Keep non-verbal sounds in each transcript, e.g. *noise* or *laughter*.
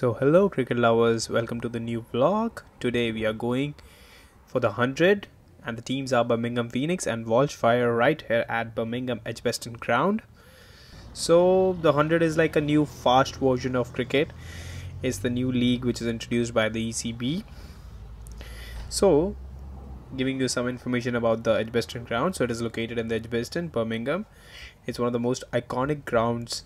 So hello cricket lovers, welcome to the new vlog. Today we are going for the 100 and the teams are Birmingham Phoenix and Walsh Fire right here at Birmingham Edgbaston ground. So the 100 is like a new fast version of cricket. It's the new league which is introduced by the ECB. So giving you some information about the Edgbaston ground. So it is located in the Edgbaston, Birmingham. It's one of the most iconic grounds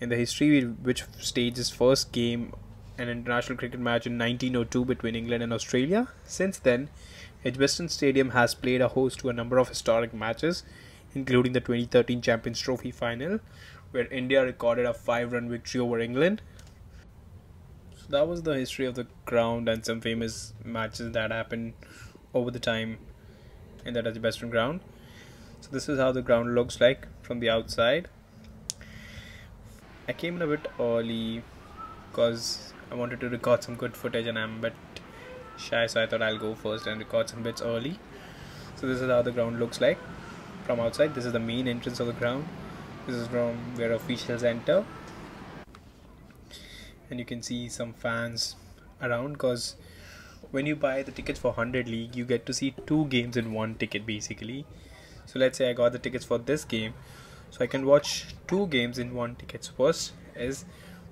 in the history which staged its first game an international cricket match in 1902 between England and Australia. Since then, Edgbaston Stadium has played a host to a number of historic matches, including the 2013 Champions Trophy final, where India recorded a 5 run victory over England. So that was the history of the ground and some famous matches that happened over the time in that Edgbaston ground. So this is how the ground looks like from the outside. I came in a bit early because I wanted to record some good footage and I'm a bit shy so I thought I'll go first and record some bits early. So this is how the ground looks like from outside. This is the main entrance of the ground. This is from where officials enter. And you can see some fans around because when you buy the tickets for 100 league you get to see two games in one ticket basically. So let's say I got the tickets for this game so I can watch two games in one ticket. First is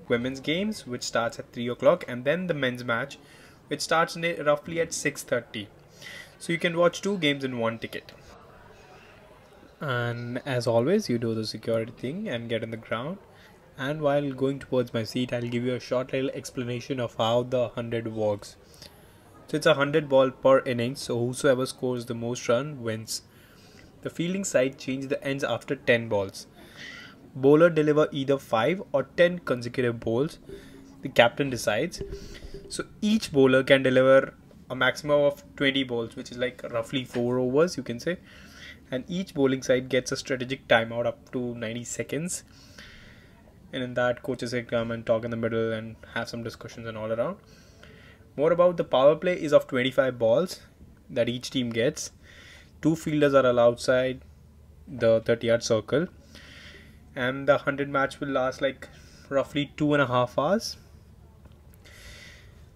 women's games which starts at 3 o'clock and then the men's match which starts roughly at 6.30 so you can watch two games in one ticket. And as always you do the security thing and get in the ground. And while going towards my seat I'll give you a short little explanation of how the 100 works. So it's a 100 ball per innings. So whosoever scores the most run wins the fielding side changes the ends after 10 balls. Bowler deliver either 5 or 10 consecutive balls. The captain decides. So each bowler can deliver a maximum of 20 balls, which is like roughly 4 overs, you can say. And each bowling side gets a strategic timeout up to 90 seconds. And in that, coaches can come and talk in the middle and have some discussions and all around. More about the power play is of 25 balls that each team gets two fielders are allowed outside the 30 yard circle. And the 100 match will last like roughly two and a half hours.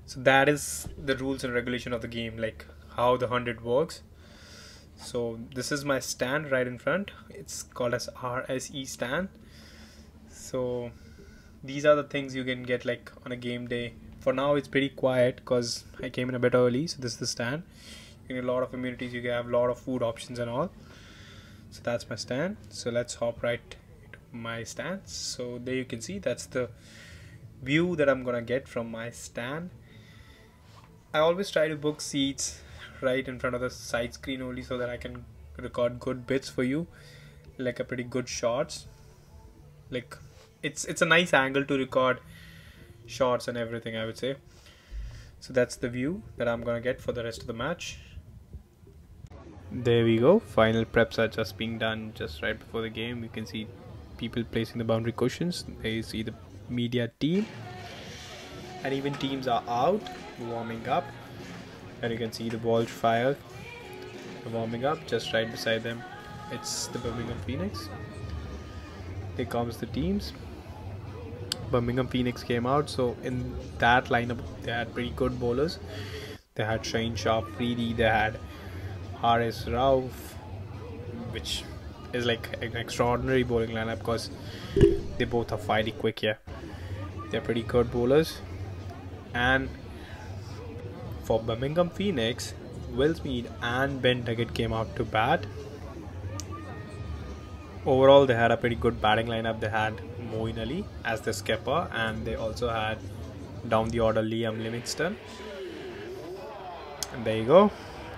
So that is the rules and regulation of the game like how the 100 works. So this is my stand right in front. It's called as rse stand. So these are the things you can get like on a game day. For now it's pretty quiet because i came in a bit early so this is the stand a lot of amenities you have a lot of food options and all. So that's my stand. So let's hop right to my stand so there you can see that's the view that I'm gonna get from my stand. I always try to book seats right in front of the side screen only so that I can record good bits for you like a pretty good shots. Like it's it's a nice angle to record shots and everything I would say. So that's the view that I'm gonna get for the rest of the match there we go. Final preps are just being done just right before the game. You can see people placing the boundary cushions there you see the media team. And even teams are out warming up. And you can see the Walsh Fire warming up just right beside them. It's the Birmingham Phoenix. Here comes the teams. Birmingham Phoenix came out. So in that lineup they had pretty good bowlers. They had Shaheen Shah Afridi they had Haris Rauf, which is like an extraordinary bowling lineup because they both are fighting quick here. They're pretty good bowlers. And for Birmingham Phoenix, Will Smeed and Ben Duckett came out to bat. Overall, they had a pretty good batting lineup. They had Moeen Ali as the skipper, and they also had down the order Liam Livingstone. And there you go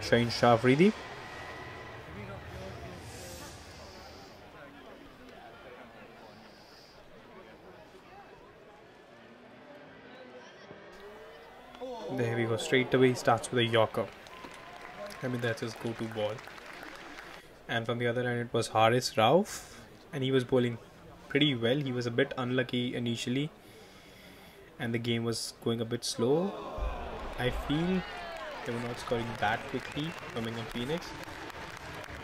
change Afridi. There we go, straight away he starts with a Yorker. I mean that's his go-to ball. And from the other end it was Haris Rauf and he was bowling pretty well. He was a bit unlucky initially and the game was going a bit slow. I feel they were not scoring that quickly, coming on Phoenix.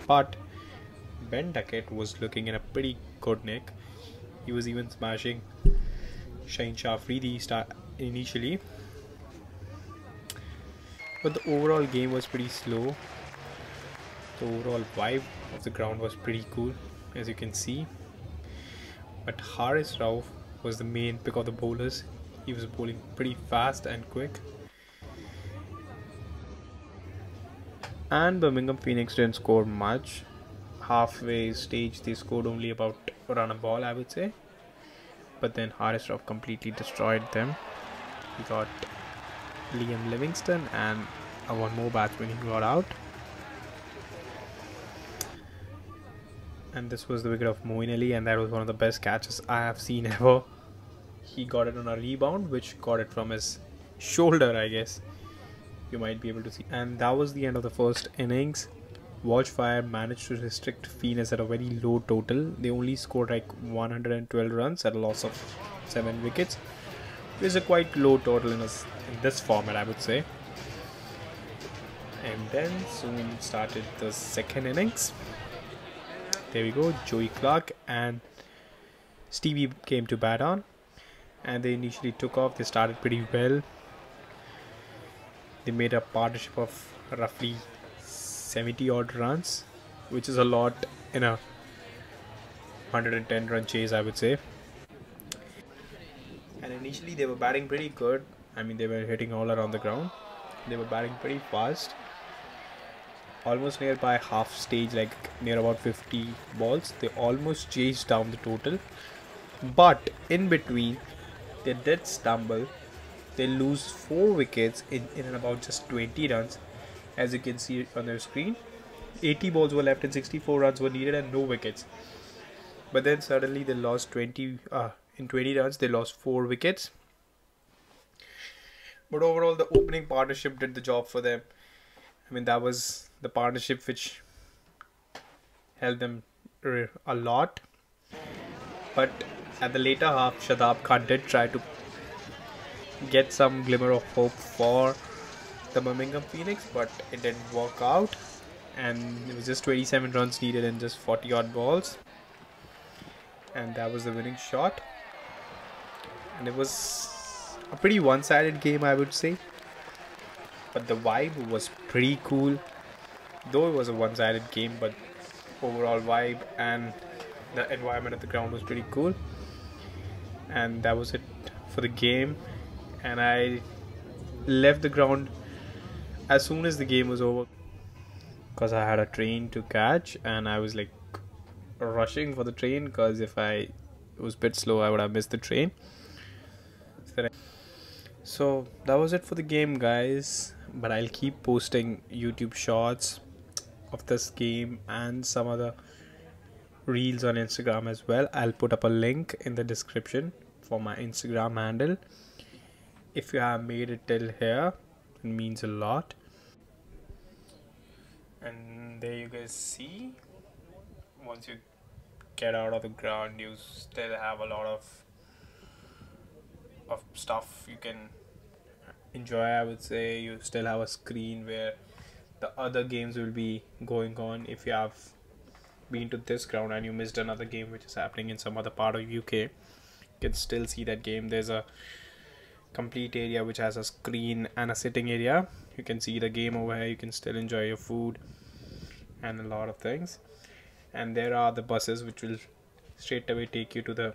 But Ben Duckett was looking in a pretty good nick. He was even smashing Shaheen Shah Afridi start initially. But the overall game was pretty slow. The overall vibe of the ground was pretty cool, as you can see. But Haris Rauf was the main pick of the bowlers. He was bowling pretty fast and quick. And Birmingham Phoenix didn't score much. Halfway stage, they scored only about run a ball, I would say. But then Rauf completely destroyed them. He got Liam Livingstone and one more batsman he got out. And this was the wicket of Moeen Ali, and that was one of the best catches I have seen *laughs* ever. He got it on a rebound, which got it from his shoulder, I guess. You might be able to see. And that was the end of the first innings. Walsh Fire managed to restrict Phoenix at a very low total. They only scored like 112 runs at a loss of 7 wickets. Which is a quite low total in, a, in this format, I would say. And then soon started the second innings. There we go, Joey Clarke and Stevie came to bat on. And they initially took off, they started pretty well. They made a partnership of roughly 70 odd runs, which is a lot in a 110 run chase, I would say. And initially, they were batting pretty good. I mean, they were hitting all around the ground. They were batting pretty fast. Almost nearby half stage, like near about 50 balls. They almost chased down the total. But in between, they did stumble. They lose 4 wickets in, in about just 20 runs as you can see on their screen. 80 balls were left and 64 runs were needed and no wickets. But then suddenly they lost 20 uh, in 20 runs they lost 4 wickets. But overall the opening partnership did the job for them. I mean that was the partnership which held them a lot. But at the later half Shadab Khan did try to get some glimmer of hope for the Birmingham Phoenix, but it didn't work out. And it was just 27 runs needed in just 40 odd balls. And that was the winning shot. And it was a pretty one sided game, I would say. But the vibe was pretty cool. Though it was a one sided game, but overall vibe and the environment of the ground was pretty cool. And that was it for the game. And I left the ground as soon as the game was over. Because I had a train to catch and I was like rushing for the train because if I was a bit slow I would have missed the train. So that was it for the game guys. But I'll keep posting YouTube shorts of this game and some other reels on Instagram as well. I'll put up a link in the description for my Instagram handle if you have made it till here it means a lot. And there you guys see once you get out of the ground you still have a lot of of stuff you can enjoy i would say. You still have a screen where the other games will be going on if you have been to this ground and you missed another game which is happening in some other part of uk you can still see that game. There's a complete area which has a screen and a sitting area. You can see the game over here. You can still enjoy your food and a lot of things. And there are the buses which will straight away take you to the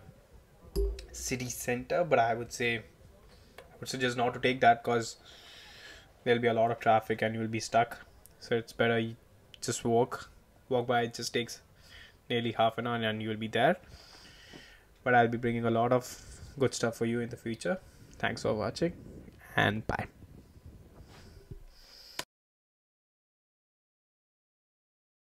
city center. But i would say i would suggest not to take that because there'll be a lot of traffic and you'll be stuck. So it's better you just walk. Walk by it just takes nearly half an hour and you'll be there. But i'll be bringing a lot of good stuff for you in the future Thanks for watching and bye.